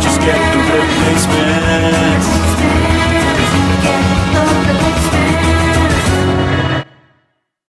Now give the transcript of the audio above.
Just get the replacement